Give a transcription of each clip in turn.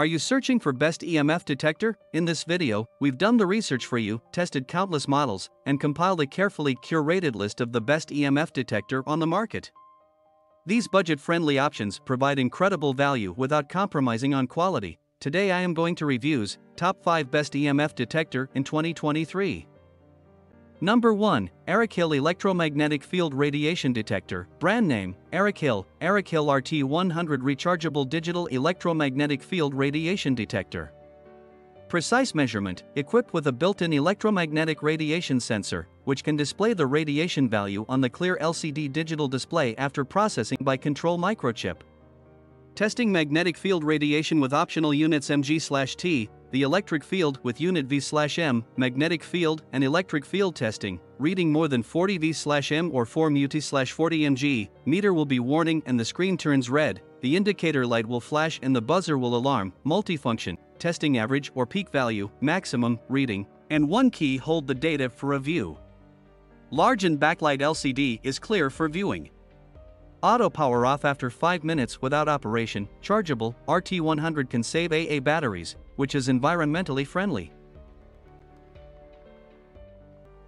Are you searching for best EMF detector? In this video, we've done the research for you, tested countless models, and compiled a carefully curated list of the best EMF detector on the market. These budget-friendly options provide incredible value without compromising on quality. Today I am going to reviews top 5 best EMF detector in 2023. Number 1, Erickhill Electromagnetic Field Radiation Detector, brand name, Erickhill, Eric Hill RT100 Rechargeable Digital Electromagnetic Field Radiation Detector. Precise measurement, equipped with a built-in electromagnetic radiation sensor, which can display the radiation value on the clear LCD digital display after processing by control microchip. Testing magnetic field radiation with optional units mg/t, the electric field with unit V/m, magnetic field and electric field testing, reading more than 40 V/m or 4 MUT/40 mg, meter will be warning and the screen turns red, the indicator light will flash and the buzzer will alarm, multifunction, testing average or peak value, maximum, reading, and one key hold the data for a view. Large and backlight LCD is clear for viewing. Auto power off after 5 minutes without operation, chargeable, RT100 can save AA batteries, which is environmentally friendly.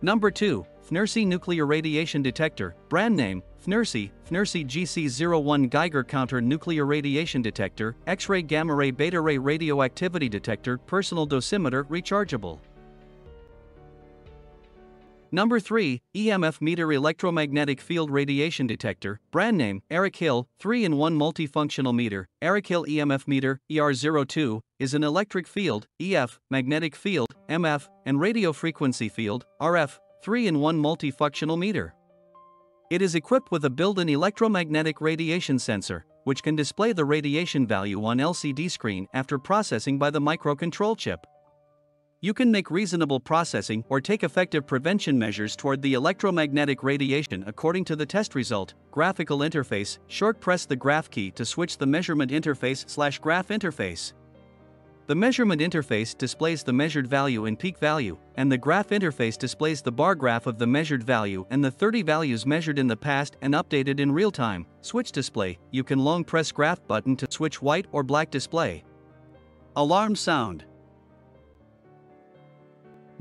Number 2, FNIRSI Nuclear Radiation Detector, brand name, FNIRSI, FNIRSI GC01 Geiger Counter Nuclear Radiation Detector, X-ray Gamma Ray Beta Ray Radioactivity Detector Personal Dosimeter Rechargeable. Number 3, EMF Meter Electromagnetic Field Radiation Detector, brand name, Erickhill 3-in-1 Multifunctional Meter, Erickhill EMF Meter, ER02, is an electric field, EF, magnetic field, MF, and radio frequency field, RF, 3-in-1 multifunctional meter. It is equipped with a built-in electromagnetic radiation sensor, which can display the radiation value on LCD screen after processing by the microcontrol chip. You can make reasonable processing or take effective prevention measures toward the electromagnetic radiation according to the test result. Graphical interface Short press the graph key to switch the measurement interface slash graph interface. The measurement interface displays the measured value in peak value, and the graph interface displays the bar graph of the measured value and the 30 values measured in the past and updated in real time. Switch display You can long press graph button to switch white or black display. Alarm sound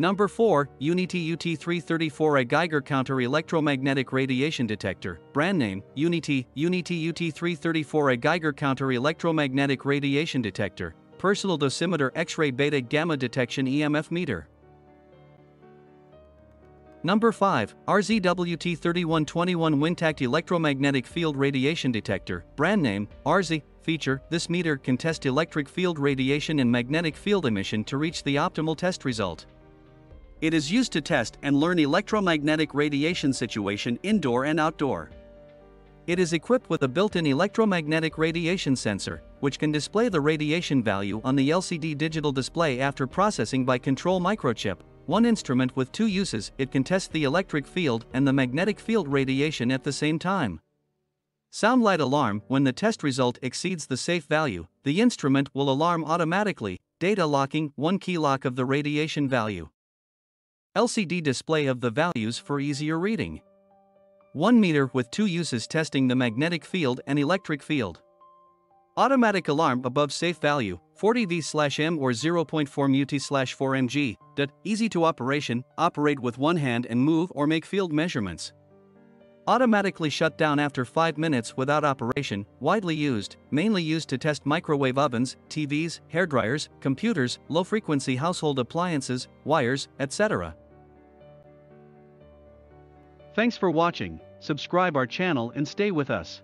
Number 4, UNI-T UT334 A Geiger Counter Electromagnetic Radiation Detector, brand name, UNI-T, UNI-T UT334 A Geiger Counter Electromagnetic Radiation Detector, Personal Dosimeter X-ray Beta Gamma Detection EMF Meter. Number 5, RZWT3121 Wintact Electromagnetic Field Radiation Detector, brand name, RZ, feature, this meter can test electric field radiation and magnetic field emission to reach the optimal test result. It is used to test and learn electromagnetic radiation situation indoor and outdoor. It is equipped with a built-in electromagnetic radiation sensor, which can display the radiation value on the LCD digital display after processing by control microchip. One instrument with two uses, it can test the electric field and the magnetic field radiation at the same time. Sound light alarm When the test result exceeds the safe value, the instrument will alarm automatically. Data locking, one key lock of the radiation value. LCD display of the values for easier reading. 1 meter with two uses testing the magnetic field and electric field. Automatic alarm above safe value, 40 V/M or 0.4 MUT/4 mg. Easy to operation, operate with one hand and move or make field measurements. Automatically shut down after 5 minutes without operation, widely used, mainly used to test microwave ovens, TVs, hairdryers, computers, low frequency household appliances, wires, etc. Thanks for watching, subscribe our channel and stay with us.